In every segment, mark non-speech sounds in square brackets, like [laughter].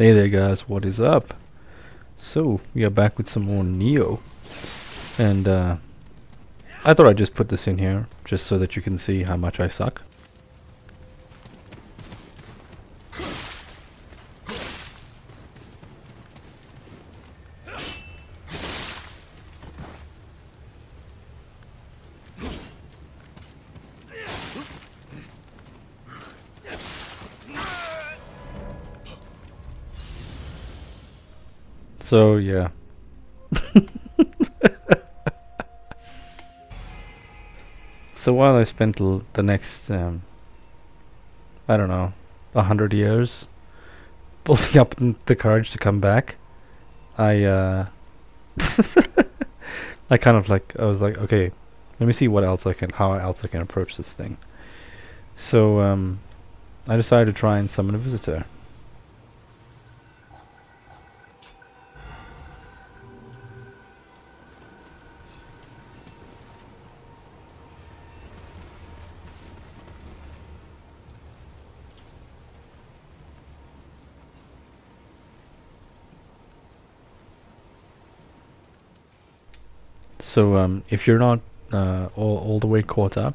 Hey there guys, what is up? So, we are back with some more Nioh. And uh, I thought I'd just put this in here, just so that you can see how much I suck. So yeah. [laughs] so while I spent the next, um, I don't know, a hundred years [laughs] building up the courage to come back, I, uh, [laughs] I kind of like, I was like, okay, let me see what else I can, how else I can approach this thing. So, um, I decided to try and summon a visitor. So um, if you're not uh, all, all the way caught up,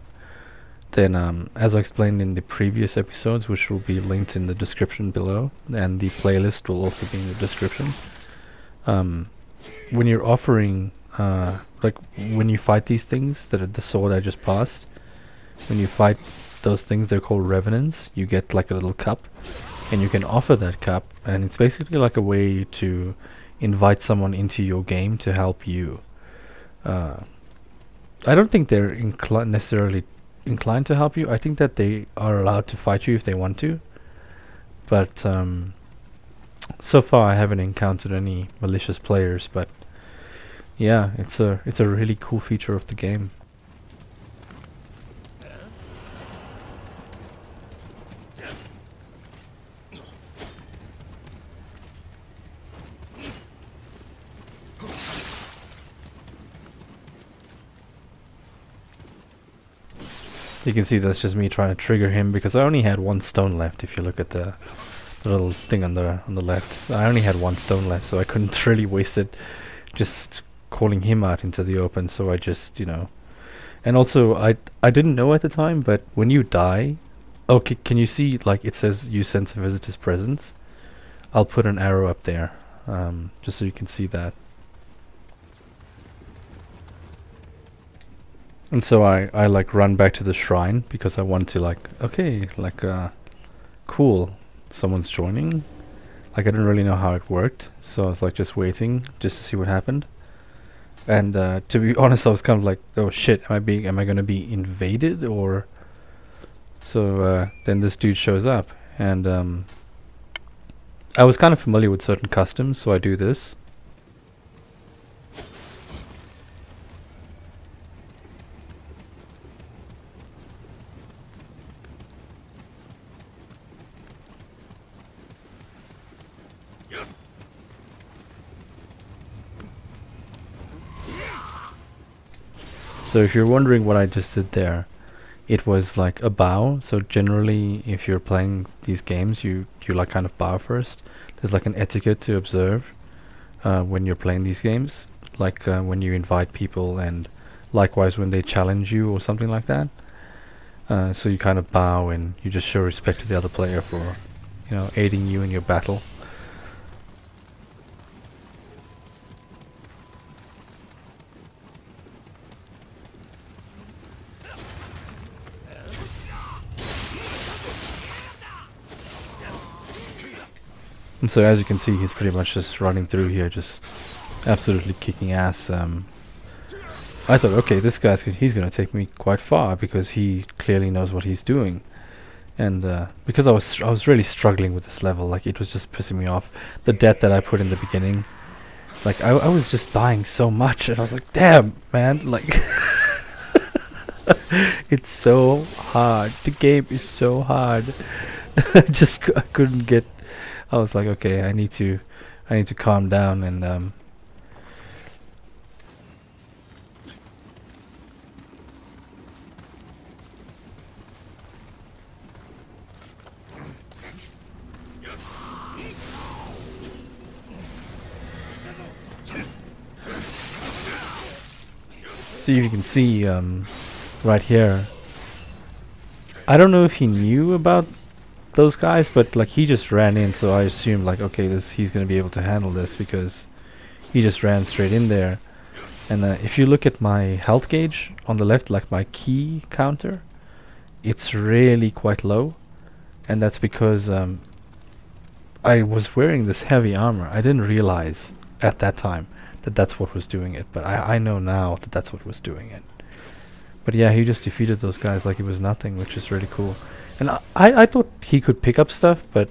then um, as I explained in the previous episodes, which will be linked in the description below, and the playlist will also be in the description. Um, when you're offering, uh, like when you fight these things, that are the sword I just passed, when you fight those things, they're called revenants. You get like a little cup, and you can offer that cup, and it's basically like a way to invite someone into your game to help you. Uh, I don't think they're necessarily inclined to help you. I think that they are allowed to fight you if they want to. But um, so far, I haven't encountered any malicious players. But yeah, it's a it's a really cool feature of the game. You can see that's just me trying to trigger him because I only had one stone left. If you look at the, little thing on the on the left, I only had one stone left, so I couldn't [laughs] really waste it just calling him out into the open. So I just you know, and also I I didn't know at the time, but when you die, okay, can you see like it says you sense a visitor's presence? I'll put an arrow up there, um, just so you can see that. And so I, I like run back to the shrine because I want to like okay like uh cool someone's joining. Like I didn't really know how it worked so I was like just waiting just to see what happened. And uh, to be [laughs] honest I was kind of like oh shit am I being am I gonna be invaded or so uh, then this dude shows up and um, I was kind of familiar with certain customs so I do this So if you're wondering what I just did there, it was like a bow. So generally, if you're playing these games, you you like kind of bow first. There's like an etiquette to observe uh, when you're playing these games, like uh, when you invite people, and likewise when they challenge you or something like that. Uh, so you kind of bow and you just show respect to the other player for, you know, aiding you in your battle. And so as you can see, he's pretty much just running through here, just absolutely kicking ass. Um, I thought, okay, this guy's he's going to take me quite far because he clearly knows what he's doing. And uh, because I was I was really struggling with this level, like it was just pissing me off. The death that I put in the beginning, like I, I was just dying so much, and I was like, damn, man, like [laughs] it's so hard. The game is so hard. [laughs] I just I couldn't get. I was like, okay, I need to, I need to calm down and um, see if you can see um, right here. I don't know if he knew about those guys, but like he just ran in, so I assumed like okay, this he's gonna be able to handle this because he just ran straight in there. And uh, if you look at my health gauge on the left, like my key counter, it's really quite low, and that's because um, I was wearing this heavy armor. I didn't realize at that time that that's what was doing it, but I, I know now that that's what was doing it. But yeah, he just defeated those guys like it was nothing, which is really cool. And I, I thought he could pick up stuff, but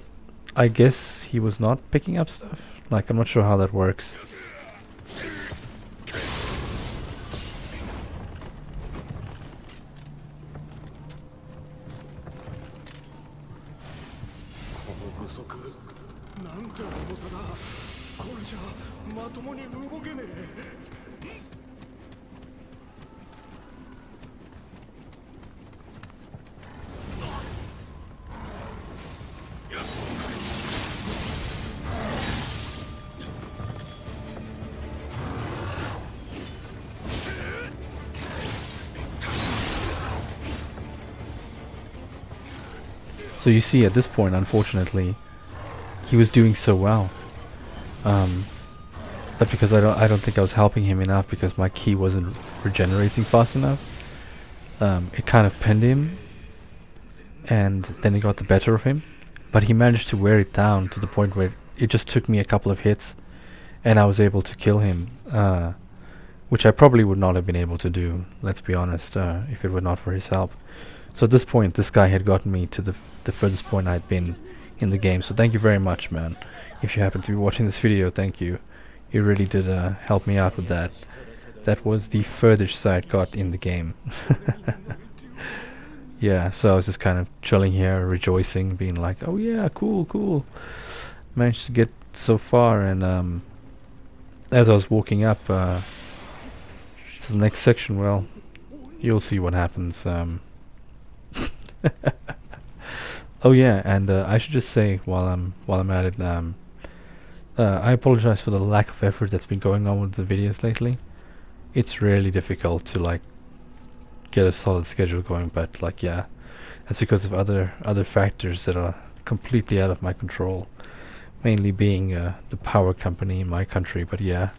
I guess he was not picking up stuff. Like, I'm not sure how that works. So you see at this point, unfortunately, he was doing so well. Um, but because I don't, I don't think I was helping him enough because my key wasn't regenerating fast enough. Um, it kind of pinned him, and then it got the better of him. But he managed to wear it down to the point where it just took me a couple of hits, and I was able to kill him. Uh, which I probably would not have been able to do, let's be honest, uh, if it were not for his help. So at this point, this guy had gotten me to the, the furthest point I'd been in the game. So thank you very much, man. If you happen to be watching this video, thank you. You really did uh, help me out with that. That was the furthest I got in the game. [laughs] yeah, so I was just kind of chilling here, rejoicing, being like, oh yeah, cool, cool. Managed to get so far, and um, as I was walking up uh, to the next section, well, you'll see what happens. Um, [laughs] oh yeah, and uh, I should just say while I'm while I'm at it, um, uh, I apologize for the lack of effort that's been going on with the videos lately. It's really difficult to like get a solid schedule going, but like yeah, that's because of other other factors that are completely out of my control. Mainly being uh, the power company in my country, but yeah.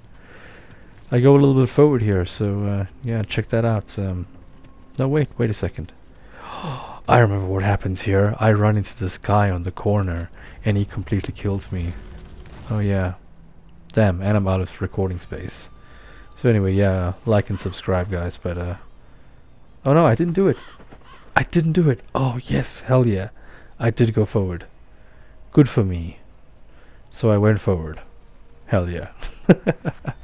I go a little bit forward here, so uh, yeah, check that out. Um, no, wait, wait a second. [gasps] [gasps] I remember what happens here. I run into this guy on the corner and he completely kills me. Oh yeah. Damn, and I'm out of recording space. So anyway, yeah, like and subscribe guys, but uh... Oh no, I didn't do it. I didn't do it. Oh yes, hell yeah. I did go forward. Good for me. So I went forward. Hell yeah. [laughs]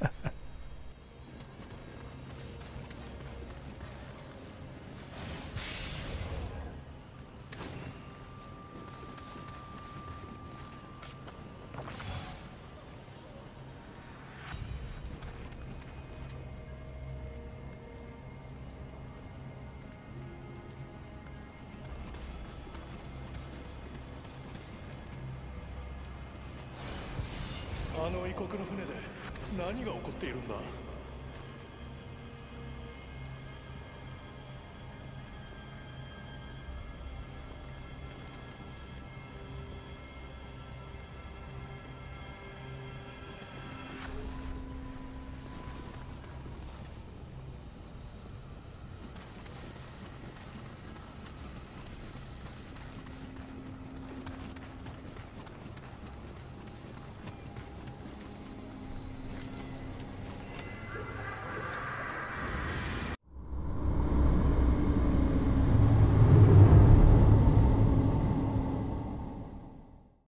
の異国の船で何が起こっているんだ？